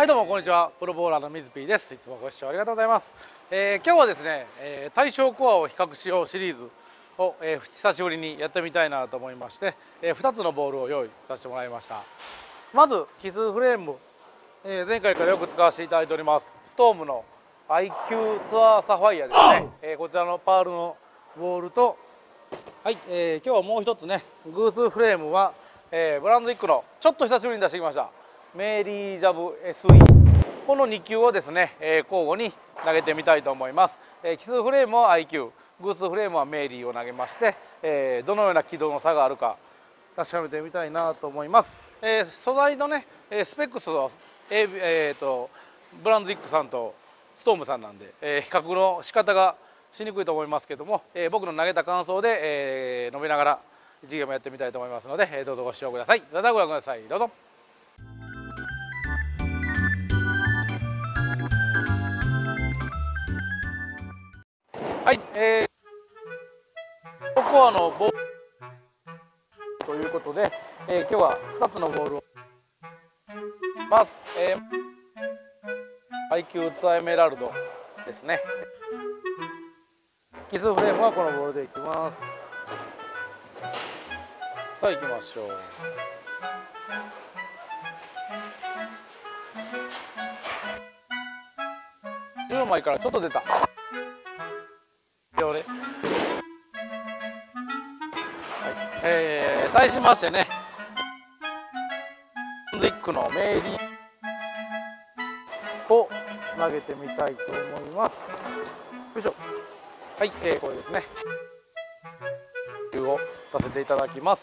はいどうもこんにちは。プロボーラーの水 P です。いつもご視聴ありがとうございます、えー、今日はですね、えー、対象コアを比較しようシリーズを、えー、久しぶりにやってみたいなと思いまして、えー、2つのボールを用意させてもらいました。まず奇数フレーム、えー、前回からよく使わせていただいております。ストームの IQ ツアーサファイアですね、えー、こちらのパールのボールとはい、えー、今日はもう一つね偶数フレームは、えー、ブランドイックのちょっと久しぶりに出してきましたメリージャブ SE この2球をですね、え、交互に投げてみたいと思います、えー、奇数フレームは IQ 偶数フレームはメリーを投げまして、え、どのような軌道の差があるか確かめてみたいなと思います、え、素材のねスペックスを、ええーと、ブランドイックさんとストームさんなんで、え、比較の仕方がしにくいと思いますけども、え、僕の投げた感想で、えー、述べながら1ゲームやってみたいと思いますので、え、どうぞご視聴ください。それではご覧ください。どうぞ。のボール。ということで、えー、今日は2つのボールを。ます、えー、IQ ツアーエメラルドですね。奇数フレームはこのボールでいきます。さあ行きましょう。10枚からちょっと出た。はい、えー、対しましてね。ディックのメイリーを投げてみたいと思います。よいしょ。はい、えー、これですね。をさせていただきます。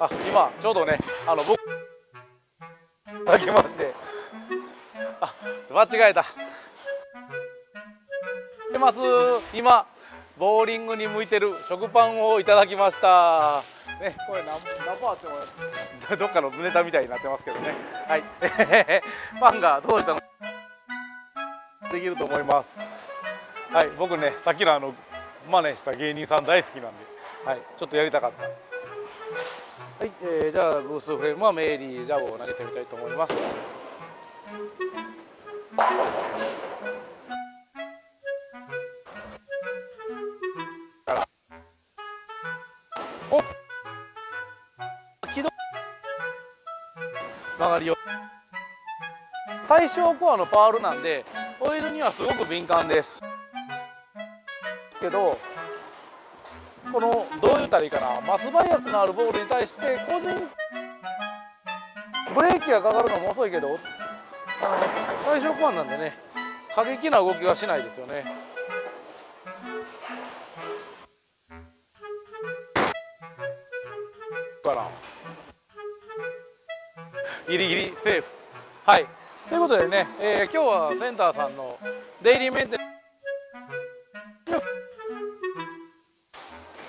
あ今ちょうどねあの僕投げまして。あ間違えた。出ます。今ボーリングに向いてる食パンをいただきました。ねこれ何何パーっても どっかのネタみたいになってますけどね。はい。パンが届いたの？できると思います。はい。僕ねさっきのあの真似した芸人さん大好きなんで。はい。ちょっとやりたかった。はい、えー、じゃあグースフレームはメイリージャブを投げてみたいと思いますりを。対象コアのパールなんでオイルにはすごく敏感です。けどこのどう言ったらいいかなマスバイアスのあるボールに対して個人ブレーキがかかるのも遅いけど対象コアなんでね過激な動きはしないですよね。からギリギリセーフ。はい。ということでね、えー、今日はセンターさんのデイリーメンテ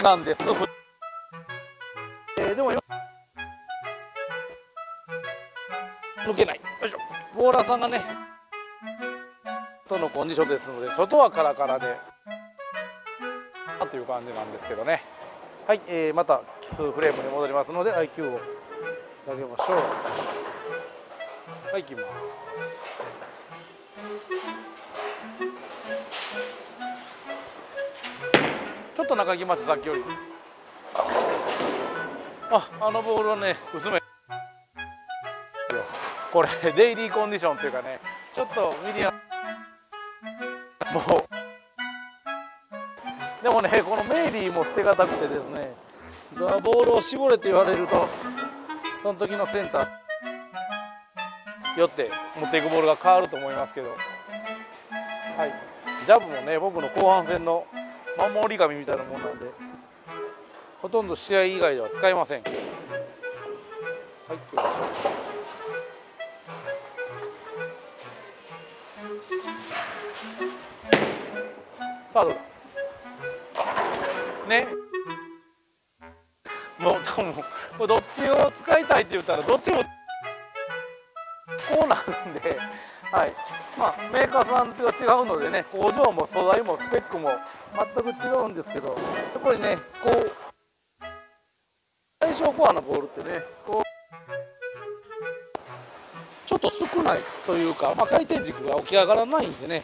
なんです。えー、でもよ抜けない。よいしょ。ボーラーさんがねとのコンディションですので外はカラカラでという感じなんですけどね。はい、えー、また奇数フレームに戻りますので IQ を投げましょう。はい行きます。ちょっと中行きますさっきよりああのボールはね薄め。これデイリーコンディションっていうかねちょっとミディアもうでもねこのメイリーも捨てがたくてですねボールを絞れって言われるとその時のセンター。よって持っていくボールが変わると思いますけど、はい、ジャブもね僕の後半戦の守り神みたいなもんなんでほとんど試合以外では使えません。はい、さあどうだ？ね。もう多分どっちを使いたいって言ったらどっちもこうなんで、はい。まあ、メーカーさんとは違うのでね工場も素材もスペックも全く違うんですけどやっぱりねこう最小コアのボールってねこうちょっと少ないというか、まあ、回転軸が起き上がらないんでね。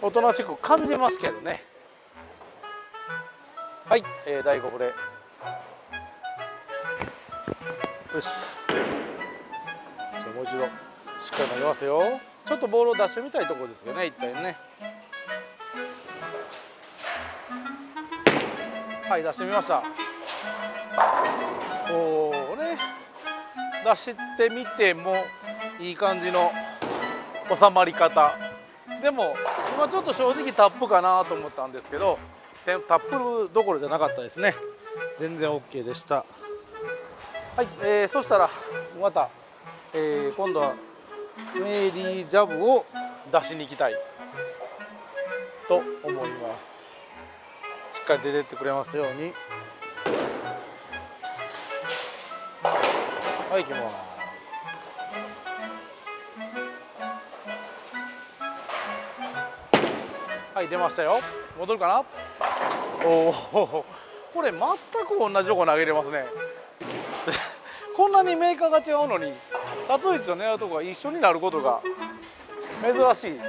おとなしく感じますけどね。はい、えー、第5歩で。よし。じゃあもう一度しっかり投げますよ。ちょっとボールを出してみたいところですよね一体ね。はい出してみました。おおね。出してみてもいい感じの収まり方。でも今ちょっと正直タップかなと思ったんですけどタップどころじゃなかったですね。全然 OK でした。はい、えー、そしたらまた、えー、今度はメイリージャブを出しに行きたい。と思います。しっかり出てってくれますように。はい行きます。はい出ましたよ。戻るかな？おおこれ全く同じとこ投げれますね。こんなにメーカーが違うのに例えと狙うとこが一緒になることが珍しい。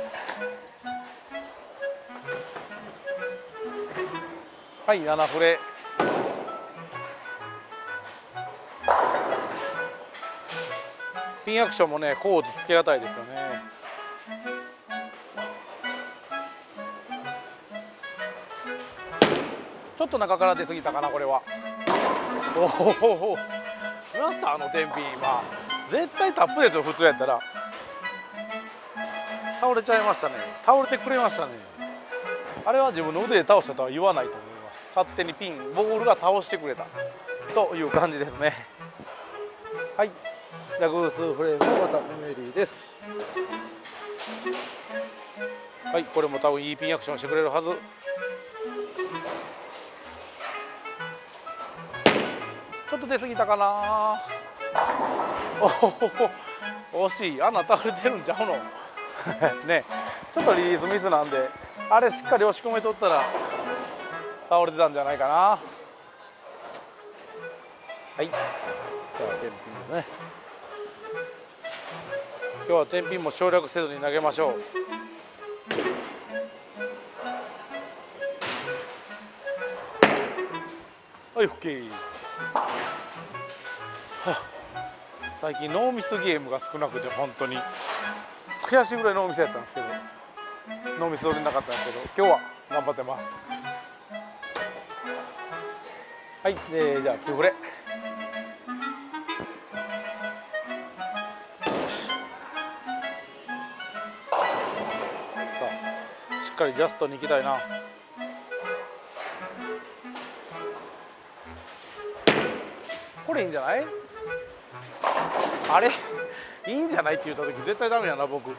はい7フレ。ピンアクションもねコードつけがたいですよね。ちょっと中から出過ぎたかなこれは。おお見ましたあの天秤今。絶対タップですよ普通やったら。倒れちゃいましたね。倒れてくれましたね。あれは自分の腕で倒したとは言わないと思います。勝手にピンボールが倒してくれた。という感じですね。はい。じゃあグースフレームまたメメリーです。はい。これも多分いいピンアクションしてくれるはず。と出過ぎたかな。おお惜しい。穴倒れてるんちゃうの？ねちょっとリリースミスなんであれしっかり押し込めとったら倒れてたんじゃないかな。はい。じゃあ天品ですね。今日は天品も省略せずに投げましょう。はい OK 最近ノーミスゲームが少なくて本当に。悔しいぐらいノーミスやったんですけど。ノーミス取れなかったんですけど今日は頑張ってます。はいでじゃあ9フレ。さあしっかりジャストに行きたいな。これいいんじゃない？あれ？いいんじゃない？って言った時絶対ダメやな僕。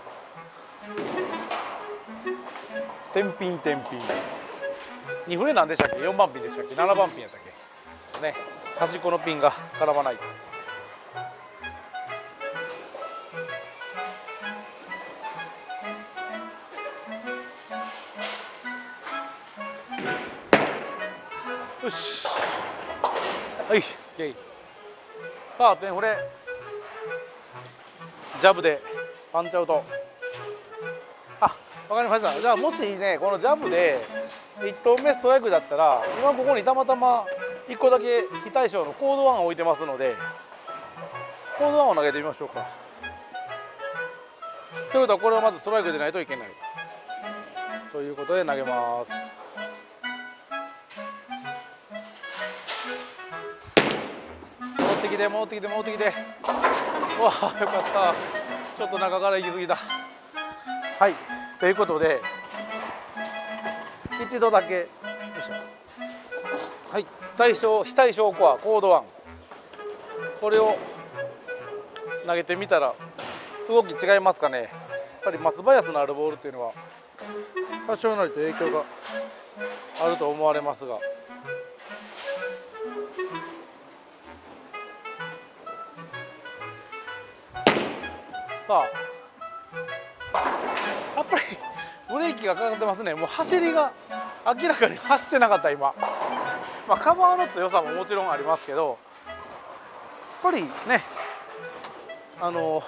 天品天品。2フレなんでしたっけ？4番ピンでしたっけ？7番ピンやったっけ？ね。端っこのピンが絡まないよし。はい。OK さあ点フレジャブでパンチアウト。あわかりました。じゃあもしねこのジャブで1投目ストライクだったら今ここにたまたま1個だけ非対称のコードワンを置いてますのでコードワンを投げてみましょうか。ということはこれはまずストライクでないといけない。ということで投げます。ってきて戻ってきて戻ってきて。わあよかった。ちょっと中から行き過ぎた。はい。ということで一度だけ。よいしょ。はい。対象非対称コアコード1これを投げてみたら動き違いますかね。やっぱりマスバイアスのあるボールっていうのは多少なりと影響があると思われますが。さあやっぱりブレーキがかかってますね。もう走りが明らかに走ってなかった今、まあ、カバーの強さももちろんありますけどやっぱりねあの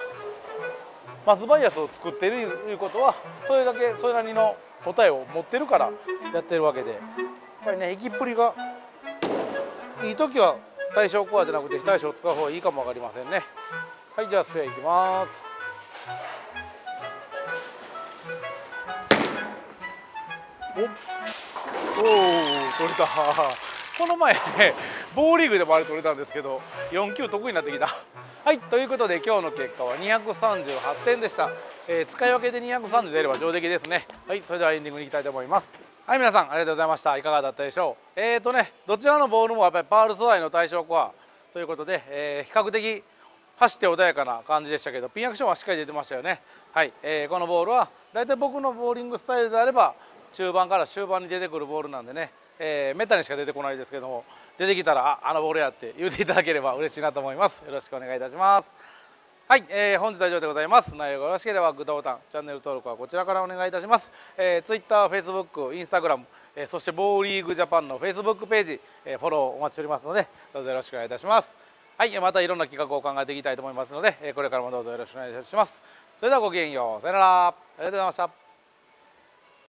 マスバイアスを作っているいうことはそれだけそれなりの答えを持ってるからやってるわけで。やっぱりね息っぷりがいい時は対象コアじゃなくて非対称を使う方がいいかも分かりませんね。はいじゃあスペアいきます。おお取れた。この前ねボーリーグでもあれ取れたんですけど4球得意になってきた。はいということで今日の結果は238点でした、えー、使い分けで230出れば上出来ですね。はいそれではエンディングに行きたいと思います。はい皆さんありがとうございました。いかがだったでしょう？えーとねどちらのボールもやっぱりパール素材の対象コアということで、えー、比較的走って穏やかな感じでしたけどピンアクションはしっかり出てましたよね。はい、えー、このボールは大体僕のボーリングスタイルであれば中盤から終盤に出てくるボールなんでね、えー、めったにしか出てこないですけども出てきたらああのボールやって言っていただければ嬉しいなと思います。よろしくお願いいたします。はい、えー、本日は以上でございます。内容がよろしければグッドボタンチャンネル登録はこちらからお願いいたします、えー、Twitter、Facebook、Instagram、えー、そしてボーリーグジャパンの Facebook ページ、えー、フォローお待ちしておりますのでどうぞよろしくお願いいたします。はいまたいろんな企画を考えていきたいと思いますのでこれからもどうぞよろしくお願いします。それではごきげんよう。さよなら。ありがとうございました。